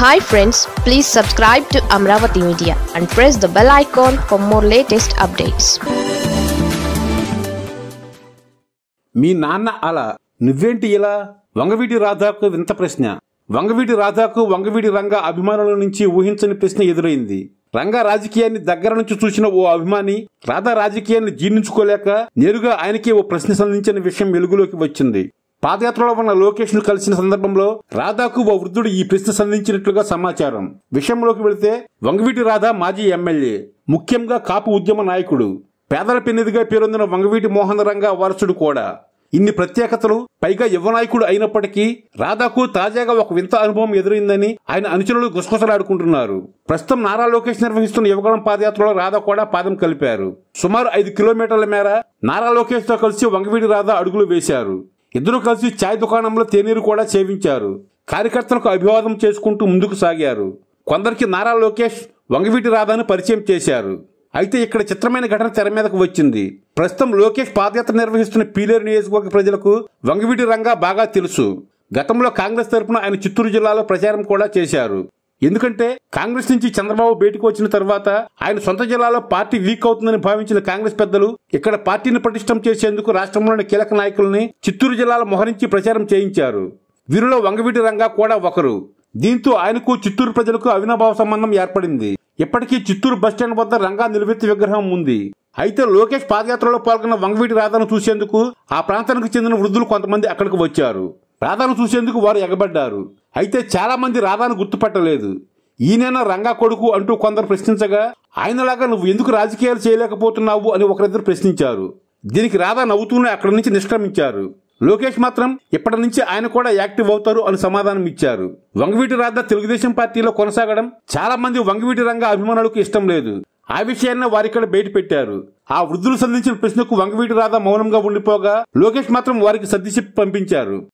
Hi friends please subscribe to Amaravati media and press the bell icon for more latest updates మీ నాన్న అలా నువ్వేంటి ఇలా? వంగవీటి రాధాకు వింత ప్రశ్న. వంగవీటి రాధాకు వంగవీటి రంగ అభిమానుల నుంచి ఊహించని ప్రశ్న ఎదురైంది. రంగ రాజకీయాన్ని దగ్గర నుంచి చూసిన ఓ అభిమాని రాధా రాజకీయాన్ని జీర్ణించుకోలేక నేరుగా ఆయనకే ఓ ప్రశ్న సంధించిన విషయం వెలుగులోకి వచ్చింది. పాదయాత్రలో ఉన్న లోకేష్ను కలిసిన సందర్భంలో రాధాకు ఓ వృద్ధుడు ఈ ప్రశ్న సంధించినట్లుగా సమాచారం. విషయంలోకి వెళితే వంగవీటి రాధా మాజీ ఎమ్మెల్యే ముఖ్యంగా కాపు ఉద్యమ నాయకుడు పేదల పెన్నిదిగా పేరొందిన వంగవీటి మోహన్ రంగా వారసుడు కూడా. ఇన్ని ప్రత్యేకతలు పైగా యువ నాయకుడు అయినప్పటికీ రాధాకు తాజాగా ఒక వింత అనుభవం ఎదురైందని ఆయన అనుచరులు గుసగుసలాడుకుంటున్నారు. ప్రస్తుతం నారా లోకేష్ నిర్వహిస్తున్న యువగణం పాదయాత్రలో రాధా కూడా పాదం కలిపారు. సుమారు ఐదు కిలోమీటర్ల మేర నారా లోకేష్తో కలిసి వంగవీడి రాధా అడుగులు వేశారు. ఇద్దరు కలిసి చాయ్ దుకాణంలో తేనీరు కూడా సేవించారు. కార్యకర్తలకు అభివాదం చేసుకుంటూ ముందుకు సాగారు. కొందరికి నారా లోకేష్ వంగవీటి రాధాను పరిచయం చేశారు. అయితే ఇక్కడ చిత్రమైన ఘటన తెర మీదకు వచ్చింది. ప్రస్తుతం లోకేష్ పాదయాత్ర నిర్వహిస్తున్న పీలేరు నియోజకవర్గ ప్రజలకు వంగవీటి రంగా బాగా తెలుసు. గతంలో కాంగ్రెస్ తరపున ఆయన చిత్తూరు జిల్లాలో ప్రచారం కూడా చేశారు. ఎందుకంటే కాంగ్రెస్ నుంచి చంద్రబాబు బయటకు వచ్చిన తర్వాత ఆయన సొంత జిల్లాలో పార్టీ వీక్ అవుతుందని భావించిన కాంగ్రెస్ పెద్దలు ఇక్కడ పార్టీని పటిష్టం చేసేందుకు రాష్ట్రంలోని కీలక నాయకుల్ని చిత్తూరు జిల్లాలో మోహరించి ప్రచారం చేయించారు. వీరిలో వంగవీటి రంగా కూడా ఒకరు. దీంతో ఆయనకు చిత్తూరు ప్రజలకు అవినాభావ సంబంధం ఏర్పడింది. ఇప్పటికీ చిత్తూరు బస్టాండ్ వద్ద రంగా నిలువెత్తి విగ్రహం ఉంది. అయితే లోకేష్ పాదయాత్రలో పాల్గొన్న వంగవీటి రాధను చూసేందుకు ఆ ప్రాంతానికి చెందిన వృద్ధులు కొంతమంది అక్కడికి వచ్చారు. రాధను చూసేందుకు వారు ఎగబడ్డారు. అయితే చాలామంది రాధాను గుర్తుపట్టలేదు. ఈయన రంగా కొడుకు అంటూ కొందరు ప్రశ్నించగా ఆయనలాగా నువ్వు ఎందుకు రాజకీయాలు చేయలేకపోతున్నావు అని ఒకరిద్దరు ప్రశ్నించారు. దీనికి రాధా నవ్వుతూనే అక్కడి నుంచి నిష్క్రమించారు. లోకేష్ మాత్రం ఇప్పటి నుంచి ఆయన కూడా యాక్టివ్ అవుతారు అని సమాధానం ఇచ్చారు. వంగవీటి రాధా తెలుగుదేశం పార్టీలో కొనసాగడం చాలా మంది వంగవీటి రంగ అభిమానులకు ఇష్టం లేదు. ఆ విషయాన్ని వారిక్కడ బయట పెట్టారు. ఆ వృద్ధులు సంధించిన ప్రశ్నకు వంగవీటి రాధా మౌనంగా ఉండిపోగా లోకేష్ మాత్రం వారికి సర్ది పంపించారు.